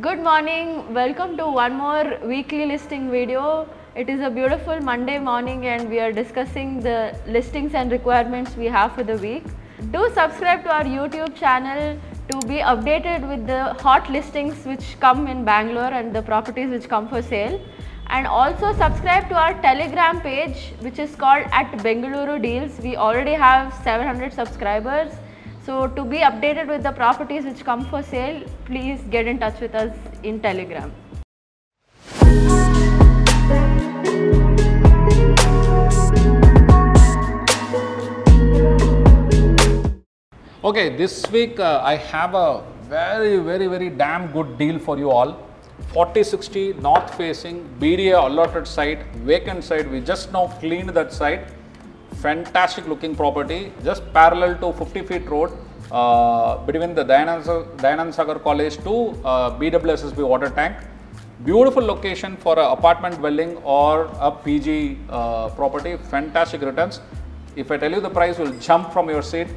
Good morning. Welcome to one more weekly listing video. It is a beautiful Monday morning and we are discussing the listings and requirements we have for the week. Do subscribe to our YouTube channel to be updated with the hot listings which come in Bangalore and the properties which come for sale. And also subscribe to our Telegram page which is called at Bengaluru Deals. We already have 700 subscribers. So to be updated with the properties which come for sale, please get in touch with us in Telegram. Okay, this week uh, I have a very, very, very damn good deal for you all. 4060 north facing BDA allotted site, vacant site. We just now cleaned that site. Fantastic looking property, just parallel to 50 feet road uh, between the Dayanand Sagar College to uh, BWSSB water tank. Beautiful location for an apartment dwelling or a PG uh, property. Fantastic returns. If I tell you the price, you'll jump from your seat.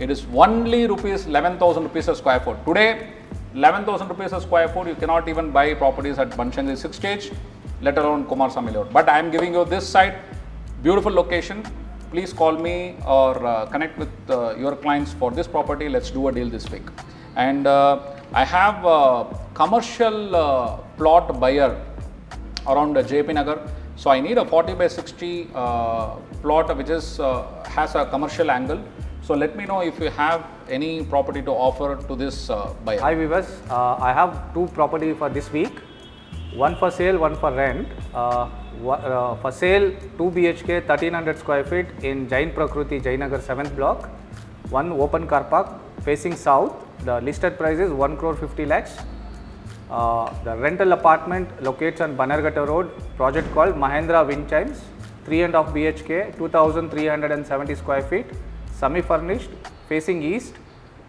It is only rupees 11,000 rupees a square foot. Today, 11,000 rupees a square foot, you cannot even buy properties at Banashankari 6 stage, let alone Kumar Layout. But I am giving you this site, beautiful location. Please call me or uh, connect with uh, your clients for this property. Let's do a deal this week. And uh, I have a commercial uh, plot buyer around JP Nagar. So I need a 40 by 60 uh, plot which is has a commercial angle. So let me know if you have any property to offer to this buyer. Hi viewers, I have two property for this week. One for sale, one for rent. Uh, uh, for sale, 2 BHK, 1300 square feet in Jain Prakruti, Jayanagar 7th block. One open car park facing south. The listed price is 1 crore 50 lakhs. Uh, the rental apartment locates on Bannerghatta Road. Project called Mahindra Windchimes. 3 and half BHK, 2370 square feet. Semi-furnished, facing east.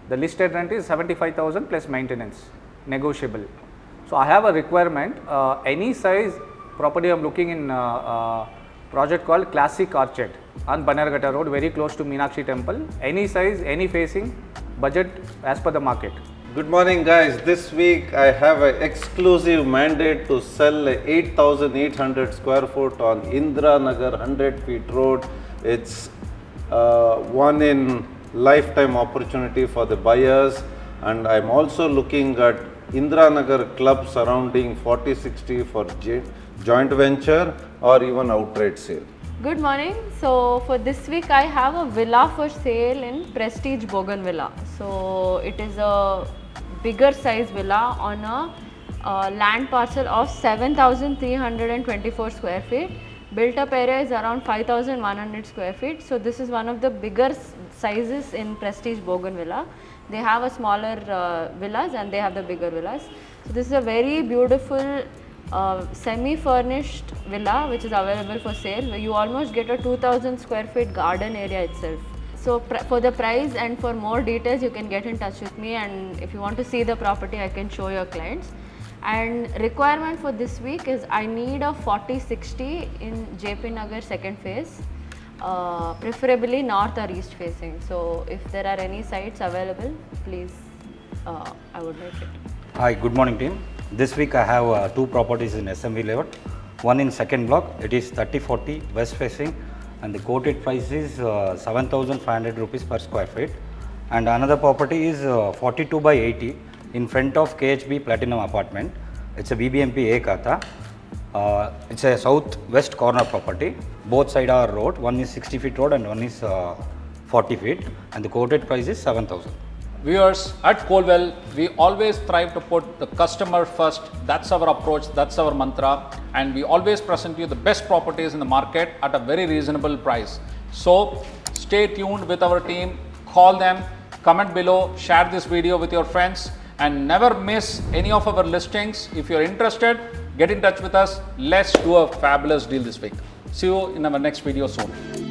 The listed rent is 75,000 plus maintenance, negotiable. So I have a requirement, uh, any size property I'm looking in uh, uh, project called Classic Orchard on Bannerghatta Road, very close to Meenakshi Temple. Any size, any facing, budget as per the market. Good morning guys. This week I have an exclusive mandate to sell 8800 square foot on Indiranagar 100 feet road. It's uh, one in lifetime opportunity for the buyers and I'm also looking at Indiranagar club surrounding 4060 for joint venture or even outright sale. Good morning. So for this week, I have a villa for sale in Prestige Bougainvillea. So it is a bigger size villa on a uh, land parcel of 7,324 square feet. Built up area is around 5,100 square feet. So this is one of the bigger sizes in Prestige Bougainvillea. They have a smaller uh, villas and they have the bigger villas. So this is a very beautiful uh, semi-furnished villa which is available for sale you almost get a 2000 square feet garden area itself. So for the price and for more details you can get in touch with me and if you want to see the property I can show your clients. And requirement for this week is I need a 4060 in JP Nagar second phase. Uh, preferably north or east facing. So if there are any sites available, please, uh, I would like it. Hi, good morning team. This week I have uh, two properties in SMV layout. One in second block, it is 3040 west facing and the quoted price is uh, 7500 rupees per square feet. And another property is uh, 42 by 80 in front of KHB Platinum apartment. It's a BBMP A Khata. Uh, it's a southwest corner property. Both side are road. One is 60 feet road and one is uh, 40 feet. And the quoted price is 7000. Viewers, at Coldwell, we always strive to put the customer first. That's our approach, that's our mantra, and we always present you the best properties in the market at a very reasonable price. So, stay tuned with our team, call them, comment below, share this video with your friends, and never miss any of our listings. If you're interested, get in touch with us. Let's do a fabulous deal this week. See you in our next video soon.